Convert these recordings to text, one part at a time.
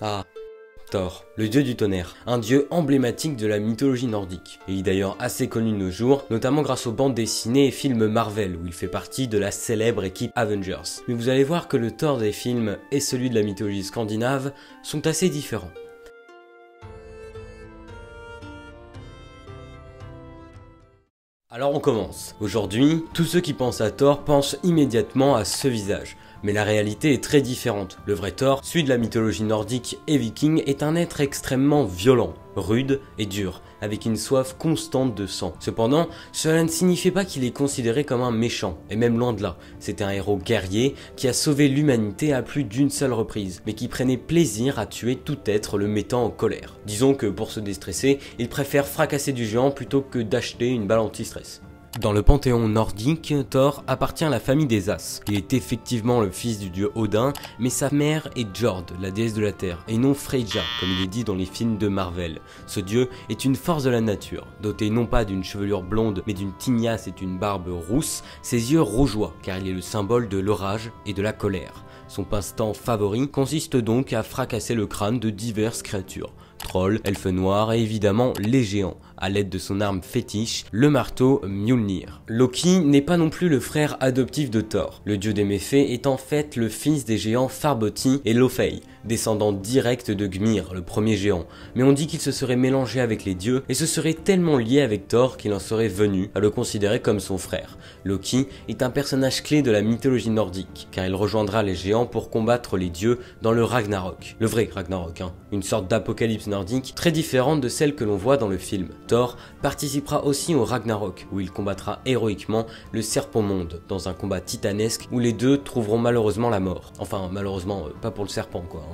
Ah, Thor, le dieu du tonnerre, un dieu emblématique de la mythologie nordique. Il est d'ailleurs assez connu de nos jours, notamment grâce aux bandes dessinées et films Marvel, où il fait partie de la célèbre équipe Avengers. Mais vous allez voir que le Thor des films et celui de la mythologie scandinave sont assez différents. Alors on commence. Aujourd'hui, tous ceux qui pensent à Thor pensent immédiatement à ce visage. Mais la réalité est très différente. Le vrai Thor, celui de la mythologie nordique et viking, est un être extrêmement violent, rude et dur, avec une soif constante de sang. Cependant, cela ne signifiait pas qu'il est considéré comme un méchant, et même loin de là. C'était un héros guerrier qui a sauvé l'humanité à plus d'une seule reprise, mais qui prenait plaisir à tuer tout être le mettant en colère. Disons que pour se déstresser, il préfère fracasser du géant plutôt que d'acheter une balle anti-stress. Dans le panthéon nordique, Thor appartient à la famille des As. Il est effectivement le fils du dieu Odin, mais sa mère est Jord, la déesse de la terre, et non Freyja, comme il est dit dans les films de Marvel. Ce dieu est une force de la nature, doté non pas d'une chevelure blonde, mais d'une tignasse et d'une barbe rousse, ses yeux rougeoient, car il est le symbole de l'orage et de la colère. Son passe-temps favori consiste donc à fracasser le crâne de diverses créatures, trolls, elfes noirs et évidemment les géants, à l'aide de son arme fétiche, le marteau Mjolnir. Loki n'est pas non plus le frère adoptif de Thor. Le dieu des méfaits est en fait le fils des géants Farboti et Lofei, descendant direct de Gmir, le premier géant. Mais on dit qu'il se serait mélangé avec les dieux et se serait tellement lié avec Thor qu'il en serait venu à le considérer comme son frère. Loki est un personnage clé de la mythologie nordique, car il rejoindra les géants pour combattre les dieux dans le Ragnarok. Le vrai Ragnarok, hein. Une sorte d'apocalypse nordique très différente de celle que l'on voit dans le film. Thor participera aussi au Ragnarok, où il combattra héroïquement le Serpent Monde, dans un combat titanesque où les deux trouveront malheureusement la mort. Enfin, malheureusement, euh, pas pour le serpent quoi. Hein.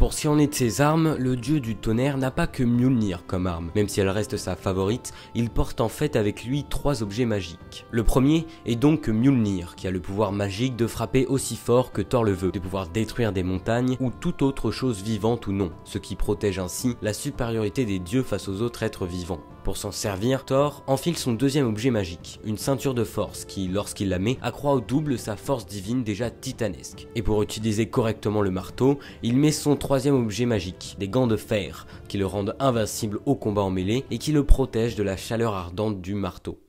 Pour qui en est de ses armes, le dieu du tonnerre n'a pas que Mjolnir comme arme. Même si elle reste sa favorite, il porte en fait avec lui trois objets magiques. Le premier est donc Mjolnir, qui a le pouvoir magique de frapper aussi fort que Thor le veut, de pouvoir détruire des montagnes ou toute autre chose vivante ou non, ce qui protège ainsi la supériorité des dieux face aux autres êtres vivants. Pour s'en servir, Thor enfile son deuxième objet magique, une ceinture de force qui, lorsqu'il la met, accroît au double sa force divine déjà titanesque. Et pour utiliser correctement le marteau, il met son troisième objet magique, des gants de fer, qui le rendent invincible au combat en mêlée et qui le protègent de la chaleur ardente du marteau.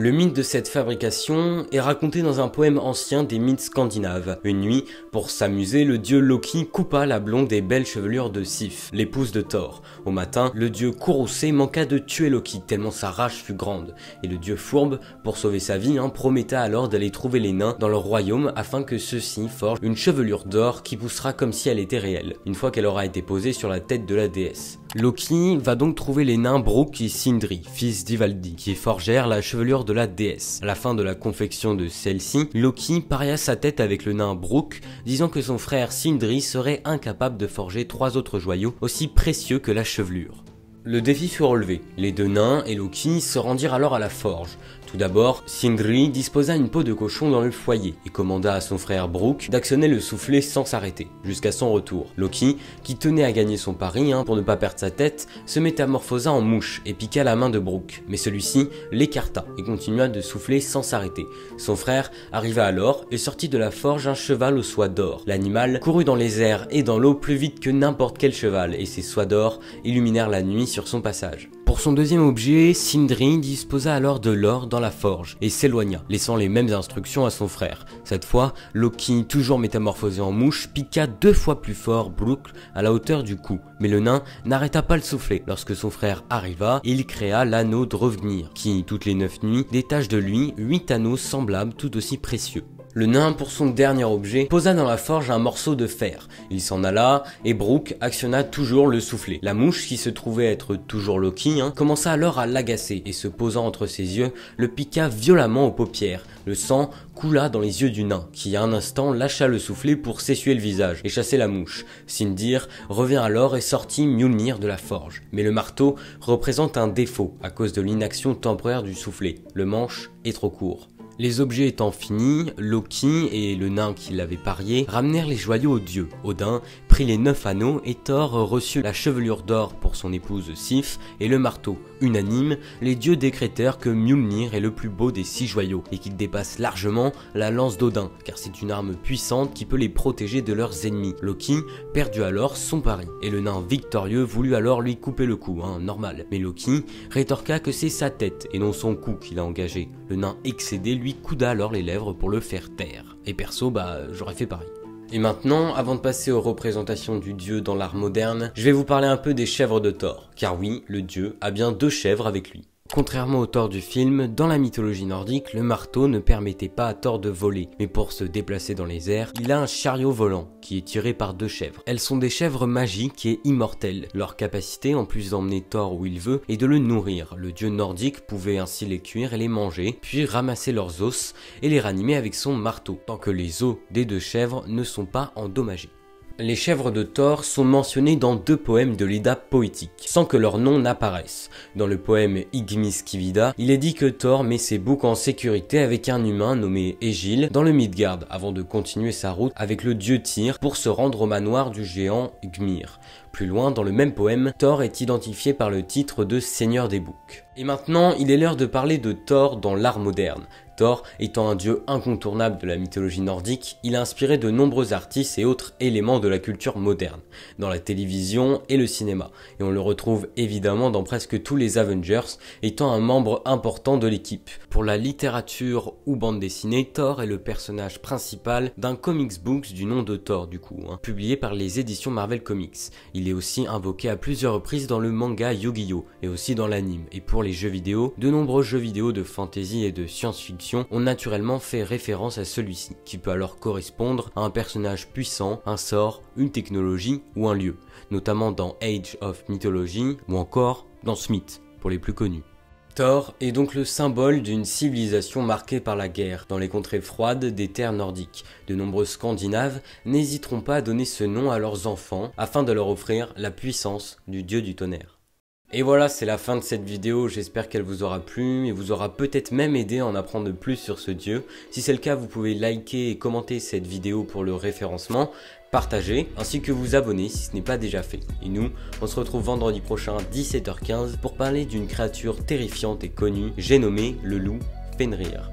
Le mythe de cette fabrication est raconté dans un poème ancien des mythes scandinaves. Une nuit, pour s'amuser, le dieu Loki coupa la blonde et belle chevelure de Sif, l'épouse de Thor. Au matin, le dieu Courroucé manqua de tuer Loki tellement sa rage fut grande. Et le dieu Fourbe, pour sauver sa vie, hein, prometta alors d'aller trouver les nains dans leur royaume afin que ceux-ci forgent une chevelure d'or qui poussera comme si elle était réelle, une fois qu'elle aura été posée sur la tête de la déesse. Loki va donc trouver les nains Brook et Sindri, fils d'Ivaldi, qui forgèrent la chevelure de la déesse. À la fin de la confection de celle-ci, Loki paria sa tête avec le nain Brook, disant que son frère Sindri serait incapable de forger trois autres joyaux aussi précieux que la chevelure. Le défi fut relevé. Les deux nains et Loki se rendirent alors à la forge. Tout d'abord, Sindri disposa une peau de cochon dans le foyer et commanda à son frère Brook d'actionner le soufflet sans s'arrêter, jusqu'à son retour. Loki, qui tenait à gagner son pari hein, pour ne pas perdre sa tête, se métamorphosa en mouche et piqua la main de Brook, mais celui-ci l'écarta et continua de souffler sans s'arrêter. Son frère arriva alors et sortit de la forge un cheval aux soies d'or. L'animal courut dans les airs et dans l'eau plus vite que n'importe quel cheval et ses soies d'or illuminèrent la nuit sur son passage. Pour son deuxième objet, Sindri disposa alors de l'or dans la forge et s'éloigna, laissant les mêmes instructions à son frère. Cette fois, Loki, toujours métamorphosé en mouche, piqua deux fois plus fort Brook à la hauteur du cou. Mais le nain n'arrêta pas le souffler. Lorsque son frère arriva, il créa l'anneau Drovnir, qui, toutes les neuf nuits, détache de lui huit anneaux semblables tout aussi précieux. Le nain, pour son dernier objet, posa dans la forge un morceau de fer. Il s'en alla, et Brooke actionna toujours le soufflet. La mouche, qui se trouvait être toujours Loki, hein, commença alors à l'agacer, et se posant entre ses yeux, le piqua violemment aux paupières. Le sang coula dans les yeux du nain, qui à un instant lâcha le soufflet pour s'essuyer le visage et chasser la mouche. Sindir revint alors et sortit Mjolnir de la forge. Mais le marteau représente un défaut à cause de l'inaction temporaire du soufflet. Le manche est trop court. Les objets étant finis, Loki et le nain qui l'avait parié ramenèrent les joyaux aux dieux. Odin prit les neuf anneaux et Thor reçut la chevelure d'or pour son épouse Sif et le marteau. Unanime, les dieux décrétèrent que Mjolnir est le plus beau des six joyaux et qu'il dépasse largement la lance d'Odin, car c'est une arme puissante qui peut les protéger de leurs ennemis. Loki perdut alors son pari, et le nain victorieux voulut alors lui couper le cou, hein, normal. Mais Loki rétorqua que c'est sa tête et non son cou qu'il a engagé. Le nain excédé lui couda alors les lèvres pour le faire taire. Et perso, bah j'aurais fait pareil. Et maintenant, avant de passer aux représentations du dieu dans l'art moderne, je vais vous parler un peu des chèvres de Thor. Car oui, le dieu a bien deux chèvres avec lui. Contrairement au Thor du film, dans la mythologie nordique, le marteau ne permettait pas à Thor de voler, mais pour se déplacer dans les airs, il a un chariot volant qui est tiré par deux chèvres. Elles sont des chèvres magiques et immortelles. Leur capacité, en plus d'emmener Thor où il veut, est de le nourrir. Le dieu nordique pouvait ainsi les cuire et les manger, puis ramasser leurs os et les ranimer avec son marteau, tant que les os des deux chèvres ne sont pas endommagés. Les chèvres de Thor sont mentionnées dans deux poèmes de l'Eda poétique, sans que leur nom n'apparaisse. Dans le poème Igmis Kivida, il est dit que Thor met ses boucs en sécurité avec un humain nommé Egil dans le Midgard, avant de continuer sa route avec le dieu Tyr pour se rendre au manoir du géant Gmir. Plus loin, dans le même poème, Thor est identifié par le titre de Seigneur des boucs. Et maintenant, il est l'heure de parler de Thor dans l'art moderne. Thor étant un dieu incontournable de la mythologie nordique, il a inspiré de nombreux artistes et autres éléments de la culture moderne, dans la télévision et le cinéma, et on le retrouve évidemment dans presque tous les Avengers, étant un membre important de l'équipe. Pour la littérature ou bande dessinée, Thor est le personnage principal d'un comics books du nom de Thor du coup, hein, publié par les éditions Marvel Comics. Est aussi invoqué à plusieurs reprises dans le manga Yu-Gi-Oh! et aussi dans l'anime. Et pour les jeux vidéo, de nombreux jeux vidéo de fantasy et de science-fiction ont naturellement fait référence à celui-ci, qui peut alors correspondre à un personnage puissant, un sort, une technologie ou un lieu, notamment dans Age of Mythology ou encore dans Smith, pour les plus connus. Thor est donc le symbole d'une civilisation marquée par la guerre dans les contrées froides des terres nordiques. De nombreux Scandinaves n'hésiteront pas à donner ce nom à leurs enfants afin de leur offrir la puissance du dieu du tonnerre. Et voilà, c'est la fin de cette vidéo, j'espère qu'elle vous aura plu et vous aura peut-être même aidé à en apprendre plus sur ce dieu. Si c'est le cas, vous pouvez liker et commenter cette vidéo pour le référencement, partager, ainsi que vous abonner si ce n'est pas déjà fait. Et nous, on se retrouve vendredi prochain 17h15 pour parler d'une créature terrifiante et connue, j'ai nommé le loup Fenrir.